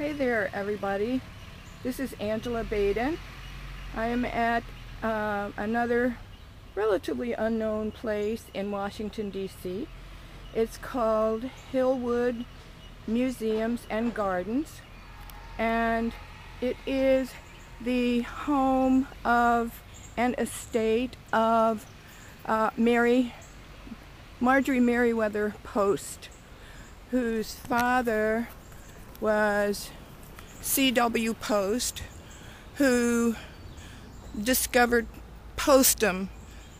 Hey there, everybody. This is Angela Baden. I am at uh, another relatively unknown place in Washington, D.C. It's called Hillwood Museums and Gardens, and it is the home of an estate of uh, Mary Marjorie Merriweather Post, whose father was C.W. Post, who discovered Postum,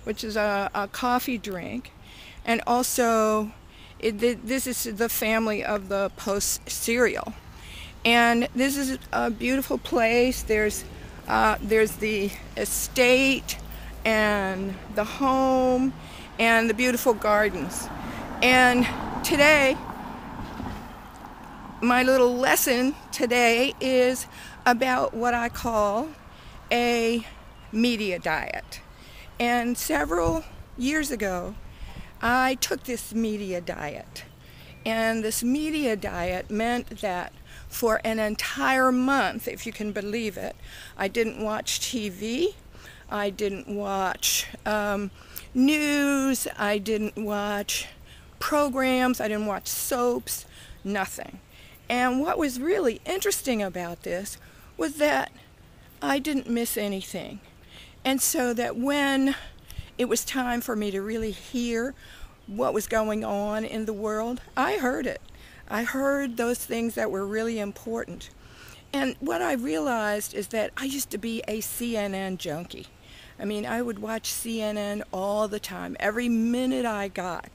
which is a, a coffee drink, and also it, this is the family of the Post cereal. And this is a beautiful place. There's uh, there's the estate and the home and the beautiful gardens. And today my little lesson today is about what I call a media diet. And several years ago, I took this media diet. And this media diet meant that for an entire month, if you can believe it, I didn't watch TV, I didn't watch um, news, I didn't watch programs, I didn't watch soaps, nothing. And what was really interesting about this was that I didn't miss anything. And so that when it was time for me to really hear what was going on in the world, I heard it. I heard those things that were really important. And what I realized is that I used to be a CNN junkie. I mean, I would watch CNN all the time, every minute I got.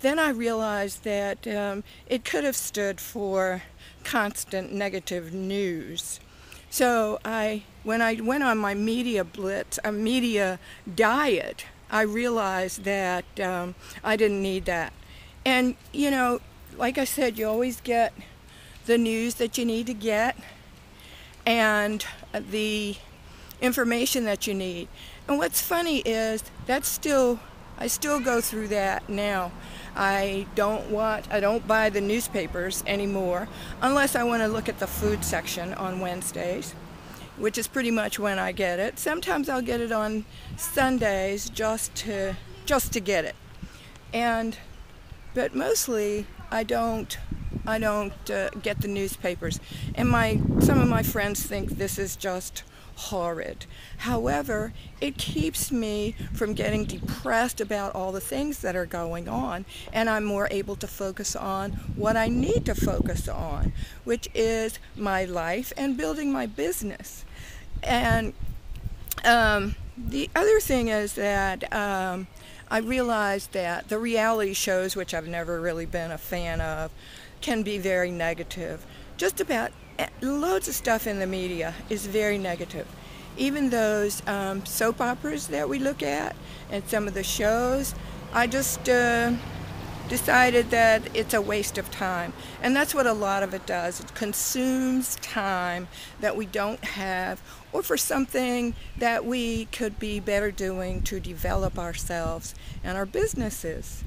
Then I realized that um, it could have stood for constant negative news. So I, when I went on my media blitz, a media diet, I realized that um, I didn't need that. And you know, like I said, you always get the news that you need to get and the information that you need. And what's funny is that's still, I still go through that now. I don't watch, I don't buy the newspapers anymore unless I want to look at the food section on Wednesdays, which is pretty much when I get it. Sometimes I'll get it on Sundays just to just to get it. And but mostly I don't I don't uh, get the newspapers. And my some of my friends think this is just horrid. However, it keeps me from getting depressed about all the things that are going on, and I'm more able to focus on what I need to focus on, which is my life and building my business. And um, the other thing is that um, I realized that the reality shows, which I've never really been a fan of, can be very negative. Just about loads of stuff in the media is very negative. Even those um, soap operas that we look at and some of the shows, I just uh, decided that it's a waste of time. And that's what a lot of it does. It consumes time that we don't have or for something that we could be better doing to develop ourselves and our businesses.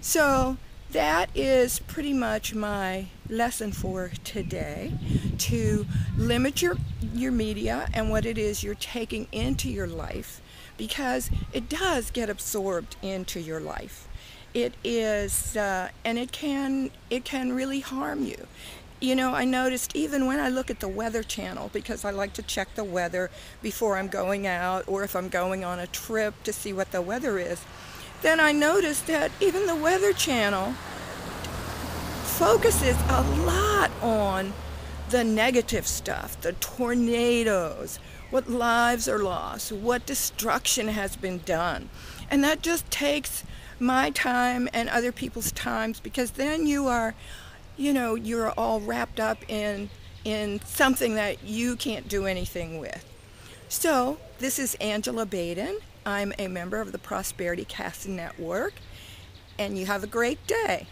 So that is pretty much my lesson for today to limit your your media and what it is you're taking into your life because it does get absorbed into your life. It is uh, and it can it can really harm you. You know i noticed even when i look at the weather channel because i like to check the weather before i'm going out or if i'm going on a trip to see what the weather is then I noticed that even the Weather Channel focuses a lot on the negative stuff, the tornadoes, what lives are lost, what destruction has been done. And that just takes my time and other people's times because then you are, you know, you're all wrapped up in in something that you can't do anything with. So, this is Angela Baden I'm a member of the Prosperity Cast Network, and you have a great day.